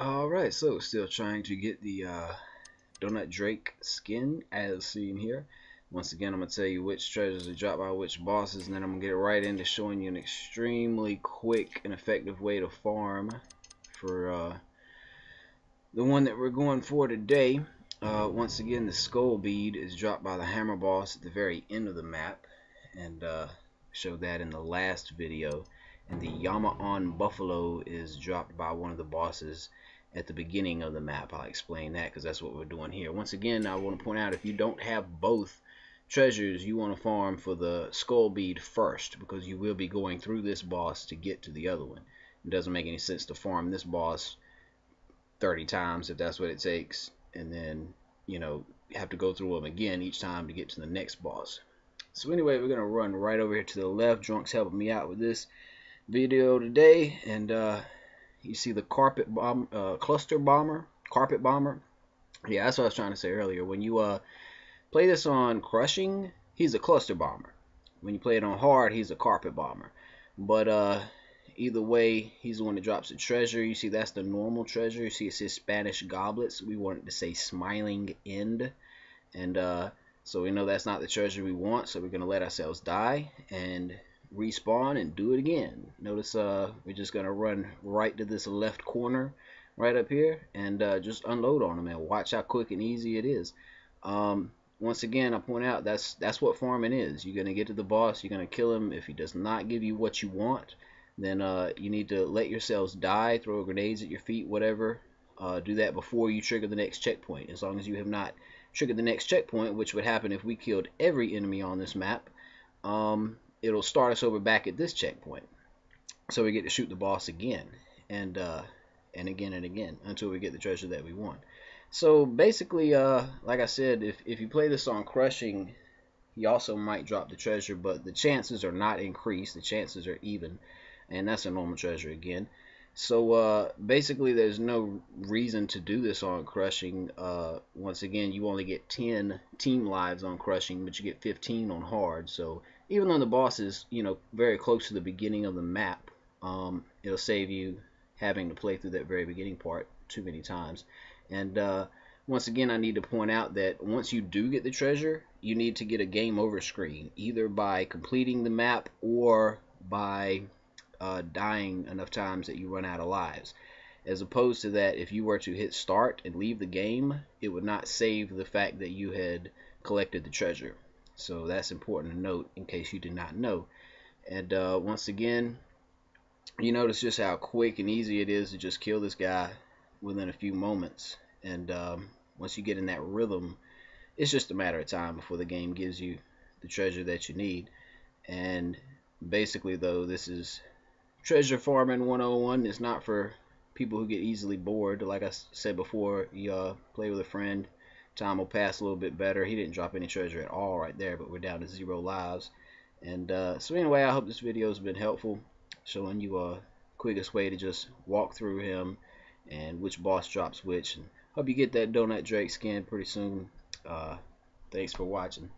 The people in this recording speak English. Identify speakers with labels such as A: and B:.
A: Alright, so still trying to get the uh, Doughnut Drake skin as seen here. Once again, I'm going to tell you which treasures are dropped by which bosses, and then I'm going to get right into showing you an extremely quick and effective way to farm for uh, the one that we're going for today. Uh, once again, the Skull Bead is dropped by the Hammer Boss at the very end of the map, and uh, showed that in the last video. And the Yama-on Buffalo is dropped by one of the bosses at the beginning of the map. I'll explain that because that's what we're doing here. Once again, I want to point out if you don't have both treasures, you want to farm for the skull bead first because you will be going through this boss to get to the other one. It doesn't make any sense to farm this boss 30 times if that's what it takes and then, you know, have to go through them again each time to get to the next boss. So anyway, we're going to run right over here to the left. Drunk's helping me out with this video today and uh, you see the carpet bomb, uh, cluster bomber, carpet bomber. Yeah, that's what I was trying to say earlier. When you uh, play this on crushing, he's a cluster bomber. When you play it on hard, he's a carpet bomber. But uh, either way, he's the one that drops the treasure. You see, that's the normal treasure. You see, it says Spanish goblets. We wanted to say smiling end. And uh, so we know that's not the treasure we want. So we're going to let ourselves die. And respawn and do it again. Notice uh, we're just going to run right to this left corner right up here and uh, just unload on them and watch how quick and easy it is. Um, once again, I point out that's that's what farming is. You're going to get to the boss, you're going to kill him. If he does not give you what you want, then uh, you need to let yourselves die, throw grenades at your feet, whatever. Uh, do that before you trigger the next checkpoint. As long as you have not triggered the next checkpoint, which would happen if we killed every enemy on this map, um, it'll start us over back at this checkpoint. So we get to shoot the boss again and uh, and again and again until we get the treasure that we want. So basically, uh, like I said, if, if you play this on crushing, you also might drop the treasure, but the chances are not increased. The chances are even, and that's a normal treasure again. So uh, basically, there's no reason to do this on crushing. Uh, once again, you only get 10 team lives on crushing, but you get 15 on hard. So even though the boss is you know very close to the beginning of the map um, it'll save you having to play through that very beginning part too many times and uh, once again I need to point out that once you do get the treasure you need to get a game over screen either by completing the map or by uh, dying enough times that you run out of lives as opposed to that if you were to hit start and leave the game it would not save the fact that you had collected the treasure so that's important to note in case you did not know. And uh, once again, you notice just how quick and easy it is to just kill this guy within a few moments. And um, once you get in that rhythm, it's just a matter of time before the game gives you the treasure that you need. And basically, though, this is treasure farming 101. It's not for people who get easily bored. Like I said before, you uh, play with a friend time will pass a little bit better. He didn't drop any treasure at all right there, but we're down to zero lives. And uh, so anyway, I hope this video has been helpful, showing you a quickest way to just walk through him and which boss drops which. And hope you get that Doughnut Drake skin pretty soon. Uh, thanks for watching.